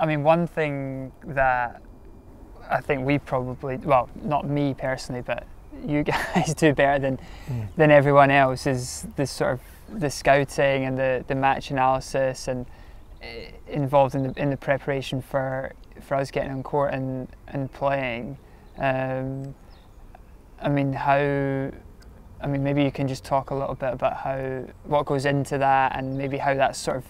I mean, one thing that I think we probably, well, not me personally, but you guys do better than mm. than everyone else is this sort of the scouting and the, the match analysis and uh, involved in the in the preparation for for us getting on court and and playing. Um, I mean, how? I mean, maybe you can just talk a little bit about how what goes into that, and maybe how that's sort of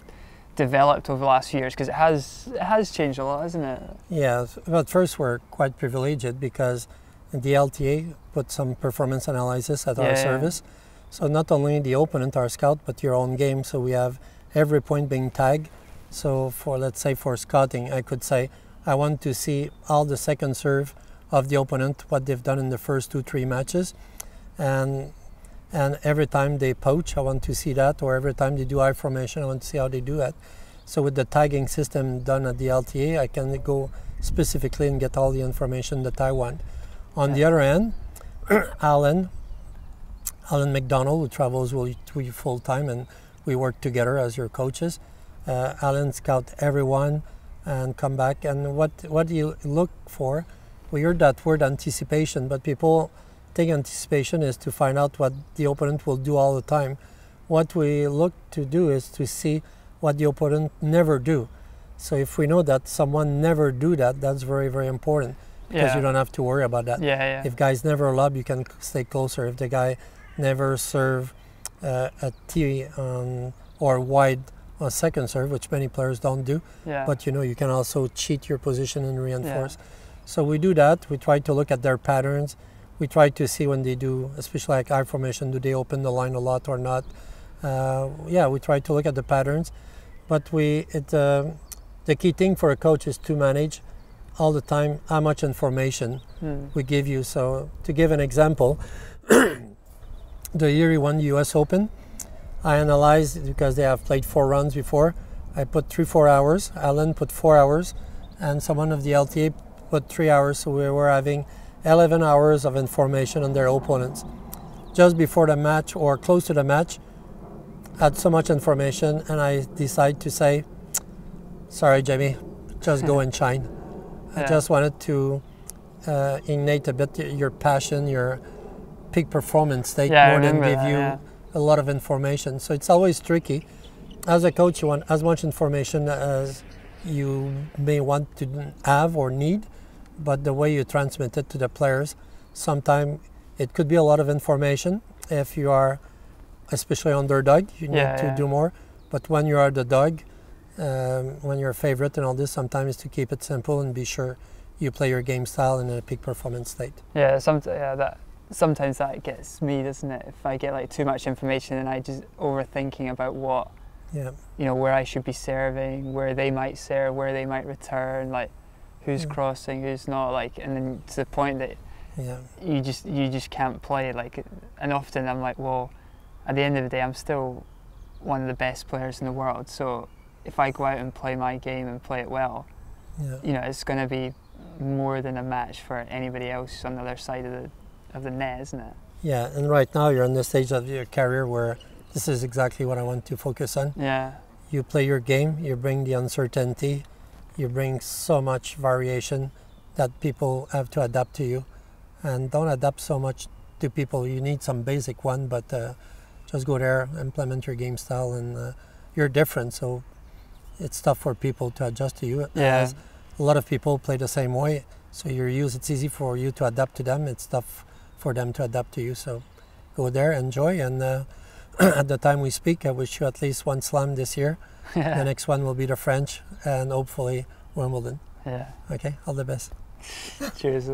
developed over the last few years, because it has it has changed a lot, hasn't it? Yeah. But first, we're quite privileged because the LTA put some performance analysis at yeah, our service. So not only the opponent, our scout, but your own game. So we have every point being tagged. So for let's say for scouting, I could say I want to see all the second serve of the opponent, what they've done in the first two, three matches. And and every time they poach, I want to see that, or every time they do I formation, I want to see how they do that. So with the tagging system done at the LTA, I can go specifically and get all the information that I want. On the other end, Alan, Alan McDonald, who travels with you full time, and we work together as your coaches. Uh, Alan scout everyone and come back. And what what do you look for? We heard that word anticipation, but people think anticipation is to find out what the opponent will do all the time. What we look to do is to see what the opponent never do. So if we know that someone never do that, that's very very important because yeah. you don't have to worry about that. Yeah, yeah. If guys never lob, you can stay closer. If the guy never serve uh, tee um, or wide on second serve, which many players don't do, yeah. but you know you can also cheat your position and reinforce. Yeah. So we do that. We try to look at their patterns. We try to see when they do, especially like I formation, do they open the line a lot or not? Uh, yeah, we try to look at the patterns, but we it uh, the key thing for a coach is to manage all the time how much information mm. we give you. So to give an example, the year he won the U.S. Open, I analyzed because they have played four rounds before. I put three, four hours. Alan put four hours, and someone of the LTA put three hours. So we were having 11 hours of information on their opponents. Just before the match or close to the match, had so much information, and I decided to say, "Sorry, Jamie, just go and shine." I just wanted to uh, innate a bit your passion, your peak performance state yeah, more than give that, you yeah. a lot of information. So it's always tricky. As a coach, you want as much information as you may want to have or need, but the way you transmit it to the players, sometimes it could be a lot of information. If you are especially underdog, you need yeah, to do more. But when you are the dog, um, when you're a favorite and all this, sometimes to keep it simple and be sure you play your game style in a peak performance state. Yeah, some, yeah, that sometimes that gets me, doesn't it? If I get like too much information and I just overthinking about what, yeah, you know, where I should be serving, where they might serve, where they might return, like who's crossing, who's not, like, and then to the point that yeah. you just you just can't play. Like, and often I'm like, well, at the end of the day, I'm still one of the best players in the world, so if I go out and play my game and play it well, yeah. you know, it's going to be more than a match for anybody else on the other side of the of the net, isn't it? Yeah, and right now you're in the stage of your career where this is exactly what I want to focus on. Yeah. You play your game, you bring the uncertainty, you bring so much variation that people have to adapt to you, and don't adapt so much to people. You need some basic one, but uh, just go there, implement your game style, and uh, you're different. So it's tough for people to adjust to you. Yeah. As a lot of people play the same way, so you're used. It's easy for you to adapt to them. It's tough for them to adapt to you. So go there, enjoy, and uh, at the time we speak, I wish you at least one slam this year. Yeah. The next one will be the French, and hopefully Wimbledon. Yeah. Okay. All the best. Cheers.